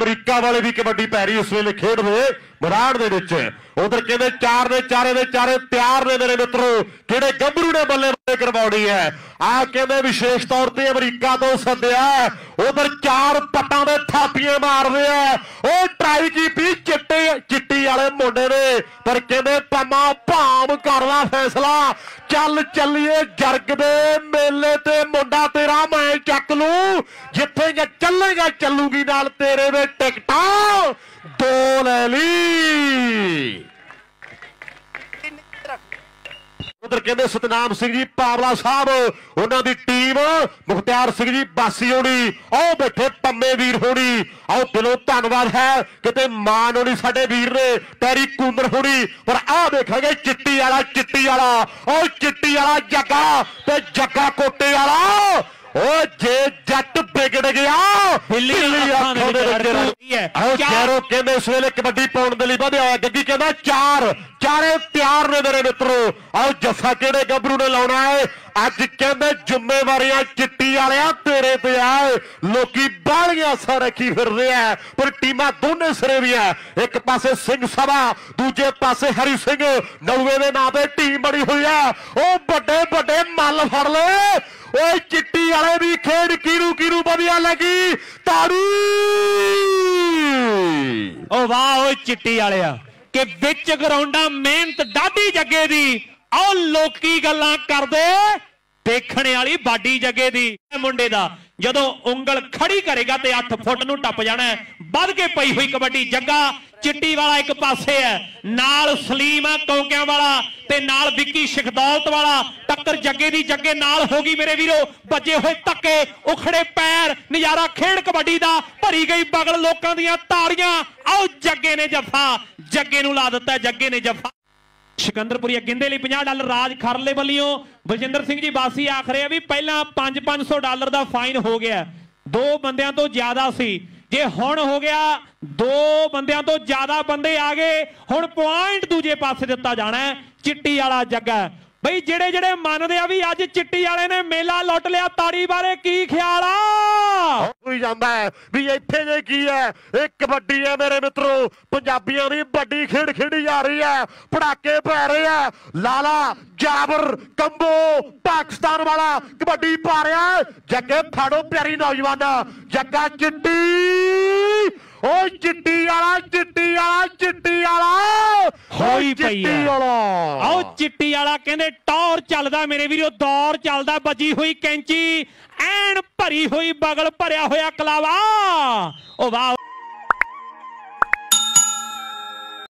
America ਵਾਲੇ ਵੀ ਕਬੱਡੀ ਪੈ ਰਹੀ ਇਸ ਵੇਲੇ ਖੇਡ ਰਹੇ ਮੈਦਾਨ ਦੇ ਵਿੱਚ। ਉਧਰ ਕਹਿੰਦੇ ਚਾਰ ਦੇ ਚਾਰੇ ਦੇ ਚਾਰੇ, ਤਿਆਰ ਨੇ ਮੇਰੇ ਮਿੱਤਰੋ। ਕਿਹੜੇ ਗੱਭਰੂ ਨੇ ਬੱਲੇ ਬੱਲੇ ਕਰਵਾਉਣੀ ਹੈ? ਆ ਕਹਿੰਦੇ ਵਿਸ਼ੇਸ਼ ਤੌਰ ਤੇ ਅਮਰੀਕਾ ਤੋਂ ਸੱਦਿਆ। ਉਧਰ ਚਾਰ ਪੱਟਾਂ ਦੇ ਥਾਪੀਆਂ ਮਾਰਦੇ ਆ। ਉਹ ਟਰਾਈ ਕੀਤੀ ਚਿੱਟ ਚਿੱਟੀ ਵਾਲੇ ਮੁੰਡੇ ਨੇ, ਪਰ ਕਹਿੰਦੇ ਪੰਮਾ ਭਾਮ ਕਰਦਾ ਫੈਸਲਾ। ਚੱਲ ਚੱਲੀਏ ਜਰਗ ਦੇ ਮੇਲੇ ਤੇ, ਮੁੰਡਾ ਤੇਰਾ ਮੈਂ ਚੱਕ ਲੂ। ਜਿੱਥੇ ਗਾ ਚੱਲੇਗਾ, ਚੱਲੂਗੀ ਨਾਲ ਤੇਰੇ ਦੇ ਟਿਕਟਾਂ। ਦੋ ਲੈ ਲਈ। ਉਧਰ ਕਹਿੰਦੇ ਸਤਨਾਮ ਸਿੰਘ ਜੀ ਪਾਵਲਾ ਸਾਹਿਬ ਉਹਨਾਂ ਦੀ ਟੀਮ ਮੁਖਤਿਆਰ ਸਿੰਘ ਜੀ ਬਾਸੀ ਹੋਣੀ ਆਓ ਬੈਠੇ ਪੰਮੇ ਵੀਰ ਹੋਣੀ। ਆਓ ਦਿਲੋਂ ਧੰਨਵਾਦ ਹੈ ਕਿਤੇ ਮਾਨ ਹੋਣੀ ਸਾਡੇ ਵੀਰ ਨੇ ਪੈਰੀ ਕੂੰਦਰ ਹੋਣੀ। ਪਰ ਆਹ ਦੇਖਾਂਗੇ ਚਿੱਟੀ ਵਾਲਾ ਚਿੱਟੀ ਵਾਲਾ ਉਹ ਚਿੱਟੀ ਵਾਲਾ ਜੱਗਾ ਤੇ ਜੱਗਾ ਕੋਟੇ ਵਾਲਾ। ਓ ਜੇ ਜੱਟ ਵਿਗੜ ਗਿਆ ਹਿੱਲੀ ਅੱਖਾਂ ਦੇ ਵਿੱਚ ਰੜਕਦੀ ਹੈ। ਆਓ ਚੈਰੋ ਕਹਿੰਦੇ ਇਸ ਵੇਲੇ ਕਬੱਡੀ ਪਾਉਣ ਦੇ ਲਈ ਵਧਿਆ ਹੋਇਆ ਗੱਗੀ ਕਹਿੰਦਾ ਚਾਰ, ਚਾਰੇ ਤਿਆਰ ਨੇ ਮੇਰੇ ਮਿੱਤਰੋ। ਆਓ ਜੱਫਾ ਕਿਹੜੇ ਗੱਭਰੂ ਨੇ ਲਾਉਣਾ ਹੈ? ਅੱਜ ਕਹਿੰਦੇ ਜ਼ਿੰਮੇਵਾਰੀਆਂ ਚਿੱਟੀ ਵਾਲਿਆ, ਤੇਰੇ ਤੇ ਆ ਲੋਕੀ ਬਾਲੀਆਂ ਸਾ ਰੱਖੀ ਫਿਰਦੇ ਆ, ਪਰ ਟੀਮਾਂ ਦੋਨੇ ਸਿਰੇ ਵੀ ਆ। ਇੱਕ ਪਾਸੇ ਸਿੰਘ ਸਭਾ, ਦੂਜੇ ਪਾਸੇ ਹਰੀ ਸਿੰਘ। ਨੌਵੇਂ ਦੇ ਨਾਂ ਤੇ ਟੀਮ ਬਣੀ ਹੋਈ ਆ। ਉਹ ਵੱਡੇ ਵੱਡੇ ਮੱਲ ਫੜ ਲੈ ਓਏ ਚਿੱਟੀ ਵਾਲੇ ਦੀ ਖੇਡ ਕਿਰੂ ਕਿਰੂ ਵਧੀਆ ਲੱਗੀ? ਤਾੜੀ ਓ ਵਾਹ, ਓਏ ਚਿੱਟੀ ਵਾਲਿਆ। ਕਿ ਵਿੱਚ ਗਰਾਉਂਡਾਂ ਮਿਹਨਤ ਡਾਢੀ ਜੱਗੇ ਦੀ ਆਓ ਲੋਕੀ ਗੱਲਾਂ ਕਰਦੇ ਦੇਖਣ ਵਾਲੀ ਬਾਡੀ ਜੱਗੇ ਦੀ। ਮੁੰਡੇ ਦਾ ਜਦੋਂ ਉਂਗਲ ਖੜੀ ਕਰੇਗਾ ਤੇ 8 ਫੁੱਟ ਨੂੰ ਟੱਪ ਜਾਣਾ ਵੱਧ ਕੇ ਪਈ ਹੋਈ ਕਬੱਡੀ ਜੱਗਾ ਚਿੱਟੀ ਵਾਲਾ ਇੱਕ ਪਾਸੇ ਹੈ, ਨਾਲ ਸਲੀਮ ਆ ਕੌਂਕਿਆਂ ਵਾਲਾ ਤੇ ਨਾਲ ਵਿੱਕੀ ਸ਼ਖਦੌਲਤ ਵਾਲਾ, ਟੱਕਰ ਜੱਗੇ ਦੀ ਜੱਗੇ ਨਾਲ ਹੋ ਗਈ ਮੇਰੇ ਵੀਰੋ, ਵੱਜੇ ਹੋਏ ਧੱਕੇ, ਉਖੜੇ ਪੈਰ, ਨਜ਼ਾਰਾ ਖੇਡ ਕਬੱਡੀ ਦਾ, ਭਰੀ ਗਈ ਬਗਲ ਲੋਕਾਂ ਦੀਆਂ ਤਾੜੀਆਂ, ਆਓ ਜੱਗੇ ਨੇ ਜੱਫਾ, ਜੱਗੇ ਨੂੰ ਲਾ ਦਿੱਤਾ, ਜੱਗੇ ਨੇ ਜੱਫਾ। ਸਿਕੰਦਰਪੁਰੀਆ ਗਿੰਦੇ ਲਈ 50 ਡਾਲਰ ਰਾਜ ਖਰਲੇ ਵੱਲੋਂ। ਬਲਜਿੰਦਰ ਸਿੰਘ ਜੀ ਬਾਸੀ ਆਖ ਰਹੇ ਆ ਵੀ ਪਹਿਲਾਂ 5-500 ਡਾਲਰ ਦਾ ਫਾਈਨ ਹੋ ਗਿਆ। ਦੋ ਬੰਦਿਆਂ ਤੋਂ ਜ਼ਿਆਦਾ ਸੀ। ਜੇ ਹੁਣ ਹੋ ਗਿਆ, ਦੋ ਬੰਦਿਆਂ ਤੋਂ ਜ਼ਿਆਦਾ ਬੰਦੇ ਆ ਗਏ। ਹੁਣ ਪੁਆਇੰਟ ਦੂਜੇ ਪਾਸੇ ਦਿੱਤਾ ਜਾਣਾ ਚਿੱਟੀ ਵਾਲਾ ਜੱਗਾ। ਬਈ ਜਿਹੜੇ ਜਿਹੜੇ ਮੰਨਦੇ ਆ ਵੀ ਅੱਜ ਚਿੱਟੀ ਵਾਲੇ ਨੇ ਮੇਲਾ ਲੁੱਟ ਲਿਆ, ਤਾੜੀ ਬਾਰੇ ਕੀ ਖਿਆਲ ਆ? ਹੋਈ ਜਾਂਦਾ ਹੈ ਵੀ ਇੱਥੇ ਜੇ ਕੀ ਹੈ? ਇਹ ਕਬੱਡੀ ਹੈ ਮੇਰੇ ਮਿੱਤਰੋ। ਪੰਜਾਬੀਆਂ ਦੀ ਵੱਡੀ ਖੇਡ ਖੇਡੀ ਜਾ ਰਹੀ ਹੈ। ਪੜਾਕੇ ਪੈ ਰਹੇ ਆ। ਲਾਲਾ, ਜਾਬਰ, ਕੰਬੋ, ਪਾਕਿਸਤਾਨ ਵਾਲਾ ਕਬੱਡੀ ਪਾ ਰਿਹਾ ਜੱਗੇ, ਫਾੜੋ ਪਿਆਰੀ ਨੌਜਵਾਨ। ਜੱਗਾ, ਚਿੱਟੀ। ਓਏ, ਚਿੱਟੀ ਵਾਲਾ ਚਿੱਟੀ ਵਾਲਾ ਚਿੱਟੀ ਵਾਲਾ। ਹੋਈ ਪਈ ਹੈ। ਆਓ ਚਿੱਟੀ ਵਾਲਾ ਕਹਿੰਦੇ ਟੌਰ ਚੱਲਦਾ ਮੇਰੇ ਵੀਰੋ ਦੌਰ ਚੱਲਦਾ ਵੱਜੀ ਹੋਈ ਕੈਂਚੀ ਐਨ ਭਰੀ ਹੋਈ ਬਗਲ ਭਰਿਆ ਹੋਇਆ ਕਲਾਵਾ ਓ ਵਾਹ